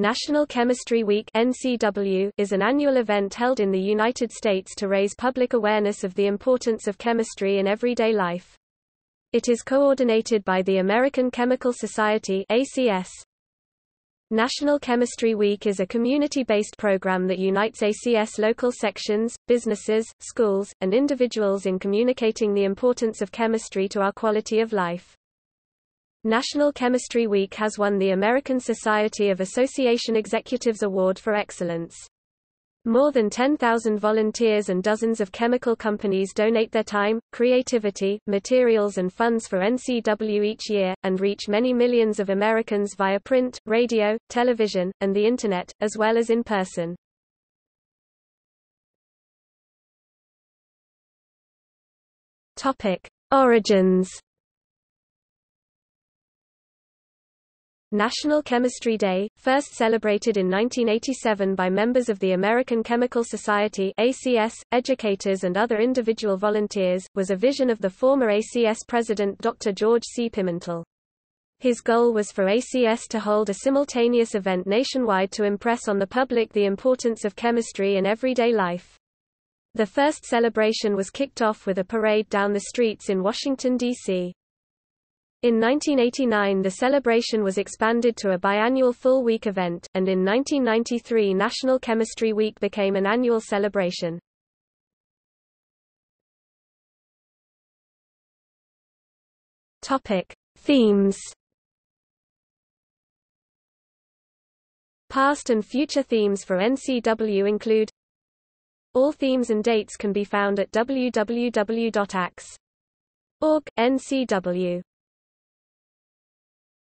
National Chemistry Week NCW is an annual event held in the United States to raise public awareness of the importance of chemistry in everyday life. It is coordinated by the American Chemical Society ACS. National Chemistry Week is a community-based program that unites ACS local sections, businesses, schools, and individuals in communicating the importance of chemistry to our quality of life. National Chemistry Week has won the American Society of Association Executives Award for Excellence. More than 10,000 volunteers and dozens of chemical companies donate their time, creativity, materials and funds for NCW each year, and reach many millions of Americans via print, radio, television, and the Internet, as well as in person. Origins National Chemistry Day, first celebrated in 1987 by members of the American Chemical Society ACS, educators and other individual volunteers, was a vision of the former ACS president Dr. George C. Pimentel. His goal was for ACS to hold a simultaneous event nationwide to impress on the public the importance of chemistry in everyday life. The first celebration was kicked off with a parade down the streets in Washington, D.C. In 1989 the celebration was expanded to a biannual full-week event, and in 1993 National Chemistry Week became an annual celebration. Topic. Themes Past and future themes for NCW include All themes and dates can be found at www.acs.org, NCW.